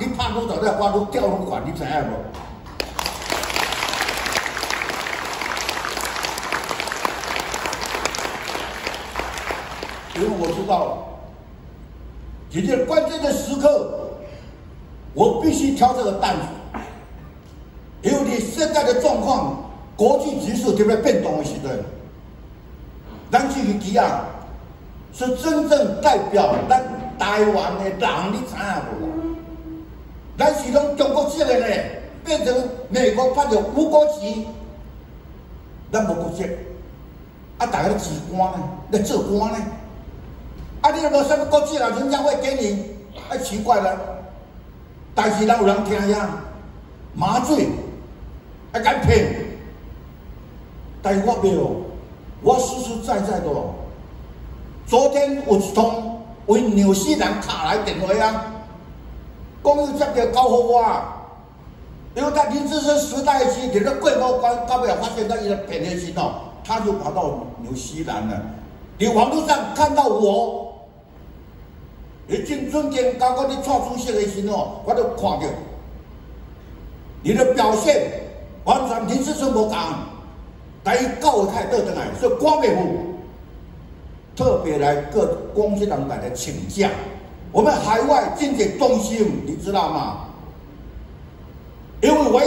你拍多少在花都调拢款，你知影无？因为我知道，今天关键的时刻，我必须挑这个担子。因为你现在的状况，国际局势特别变动的时阵，咱这个机啊，是真正代表咱台湾的人，你知影无？咱是从中国籍的呢，变成美国发着无国籍，咱无国籍，啊，大家都做官呢，来做官呢。啊！你又无什么国际啦，人家会给你，啊，奇怪了。但是咱有人听呀，麻醉，啊敢骗？但是我没有，我实实在在的。昨天有一通为纽西兰打来电话啊，讲要接着交互我，因为在林志升时代时，这个贵州关到尾发现他一个骗的时候，他就跑到纽西兰了。你网络上看到我。你进春天刚刚你创出息的时候，我都看到你的表现完全平时生活讲，但是教会开倒转来，所以光美府特别来各公司人来请假。我们海外经济中心，你知道吗？因为我。